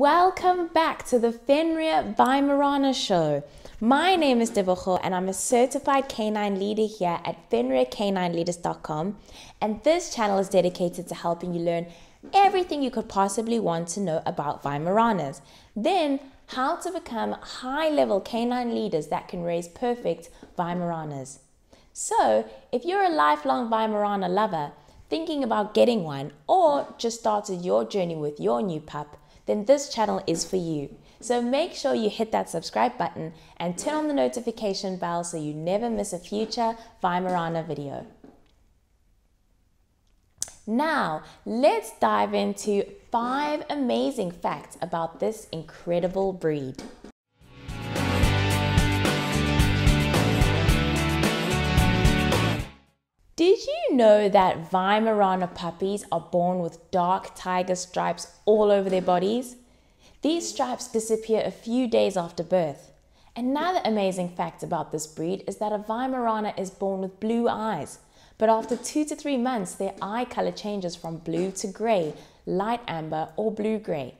Welcome back to the Fenrir Weimaraner Show. My name is Divocho and I'm a certified canine leader here at FenrirCanineLeaders.com and this channel is dedicated to helping you learn everything you could possibly want to know about Weimaraners. Then, how to become high-level canine leaders that can raise perfect Weimaraners. So, if you're a lifelong Weimaraner lover, thinking about getting one, or just started your journey with your new pup, then this channel is for you. So make sure you hit that subscribe button and turn on the notification bell so you never miss a future Weimaraner video. Now, let's dive into five amazing facts about this incredible breed. Did you know that Weimaraner puppies are born with dark tiger stripes all over their bodies? These stripes disappear a few days after birth. Another amazing fact about this breed is that a Weimaraner is born with blue eyes, but after two to three months, their eye color changes from blue to gray, light amber, or blue gray.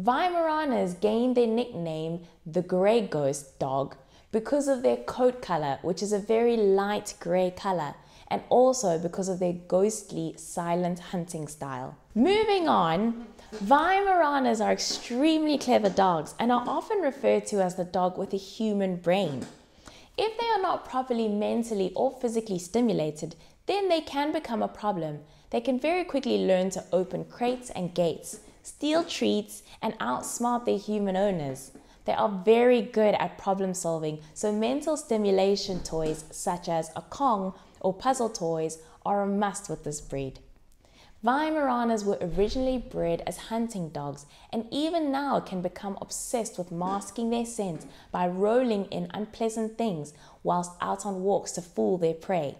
Weimaraners gained their nickname the Grey Ghost dog because of their coat color, which is a very light gray color and also because of their ghostly, silent hunting style. Moving on, Weimaraners are extremely clever dogs and are often referred to as the dog with a human brain. If they are not properly mentally or physically stimulated, then they can become a problem. They can very quickly learn to open crates and gates, steal treats, and outsmart their human owners. They are very good at problem solving, so mental stimulation toys such as a Kong or puzzle toys are a must with this breed. Weimaraners were originally bred as hunting dogs and even now can become obsessed with masking their scent by rolling in unpleasant things whilst out on walks to fool their prey.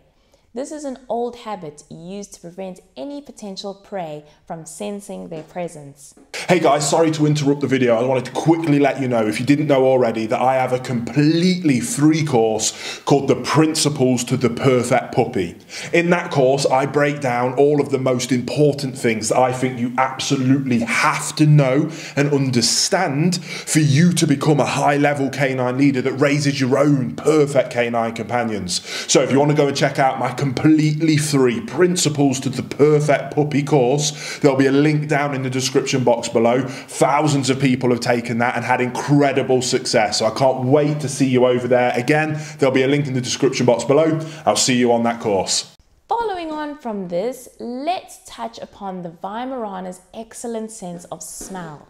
This is an old habit used to prevent any potential prey from sensing their presence. Hey guys, sorry to interrupt the video. I wanted to quickly let you know, if you didn't know already, that I have a completely free course called The Principles to the Perfect Puppy. In that course, I break down all of the most important things that I think you absolutely have to know and understand for you to become a high level canine leader that raises your own perfect canine companions. So if you want to go and check out my completely free Principles to the Perfect Puppy course, there'll be a link down in the description box below. Thousands of people have taken that and had incredible success. So I can't wait to see you over there. Again, there'll be a link in the description box below. I'll see you on that course. Following on from this, let's touch upon the Weimaraner's excellent sense of smell.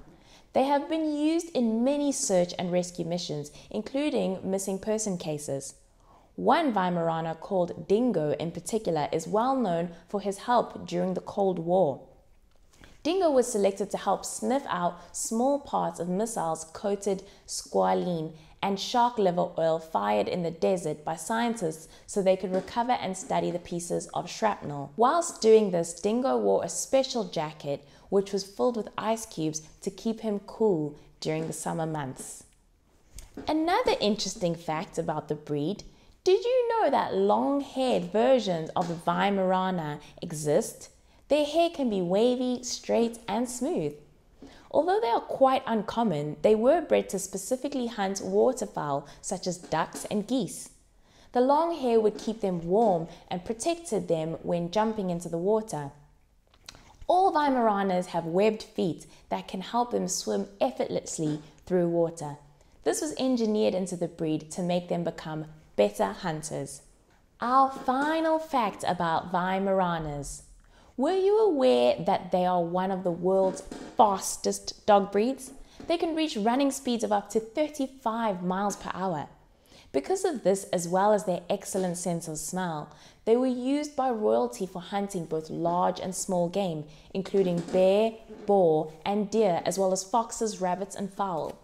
They have been used in many search and rescue missions, including missing person cases. One Weimaraner called Dingo in particular is well known for his help during the Cold War. Dingo was selected to help sniff out small parts of missiles coated squalene and shark liver oil fired in the desert by scientists so they could recover and study the pieces of shrapnel. Whilst doing this, Dingo wore a special jacket which was filled with ice cubes to keep him cool during the summer months. Another interesting fact about the breed did you know that long haired versions of the Weimaraner exist? Their hair can be wavy, straight, and smooth. Although they are quite uncommon, they were bred to specifically hunt waterfowl such as ducks and geese. The long hair would keep them warm and protected them when jumping into the water. All Weimaraners have webbed feet that can help them swim effortlessly through water. This was engineered into the breed to make them become better hunters. Our final fact about Weimaraners. Were you aware that they are one of the world's fastest dog breeds? They can reach running speeds of up to 35 miles per hour. Because of this, as well as their excellent sense of smell, they were used by royalty for hunting both large and small game, including bear, boar, and deer, as well as foxes, rabbits, and fowl.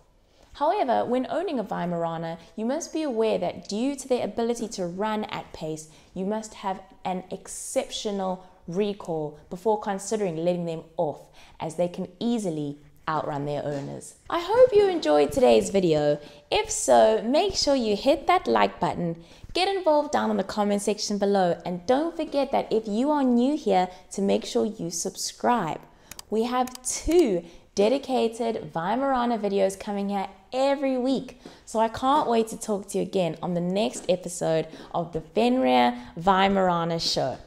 However, when owning a Weimaraner, you must be aware that due to their ability to run at pace, you must have an exceptional recall before considering letting them off as they can easily outrun their owners. I hope you enjoyed today's video. If so, make sure you hit that like button, get involved down in the comment section below, and don't forget that if you are new here to make sure you subscribe. We have two dedicated Weimaraner videos coming here every week. So I can't wait to talk to you again on the next episode of the Fenrir Weimaraner Show.